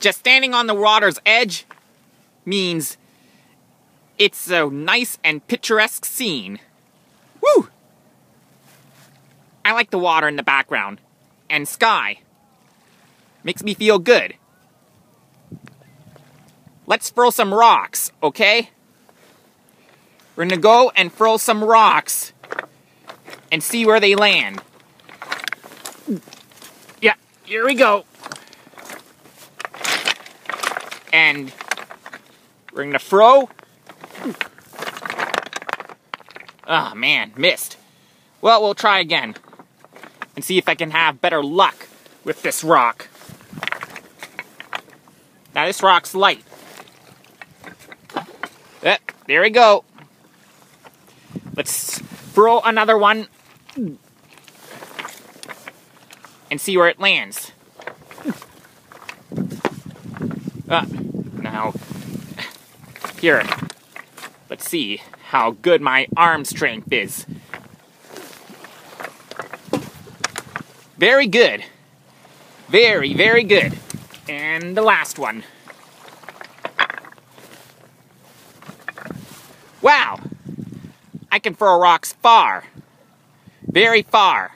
just standing on the water's edge means it's a nice and picturesque scene. Woo! I like the water in the background and sky. Makes me feel good. Let's throw some rocks, okay? We're gonna go and throw some rocks and see where they land. Yeah, here we go. And we're gonna throw. Oh man, missed. Well, we'll try again and see if I can have better luck with this rock. Now this rock's light. Eh, there we go. Let's throw another one and see where it lands. Uh, now, here, let's see how good my arm strength is. Very good. Very, very good. And the last one. Wow! I can throw rocks far. Very far.